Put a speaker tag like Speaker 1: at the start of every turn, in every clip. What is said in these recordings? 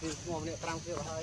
Speaker 1: គឺឈ្មោះម្នាក់5គៀវហើយ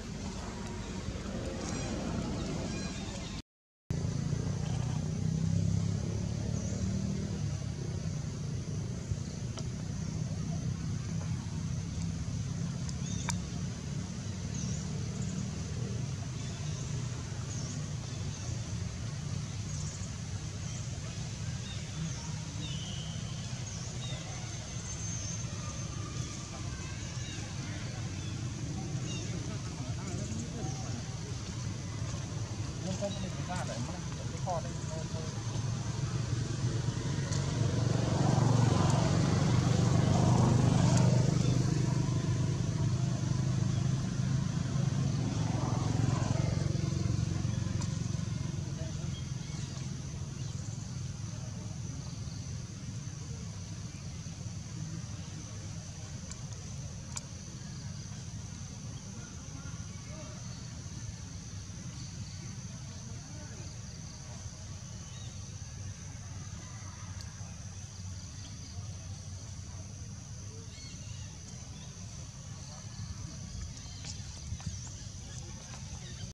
Speaker 2: ก็ไม่ถึงหน้าแต่มันไม่พ้อได้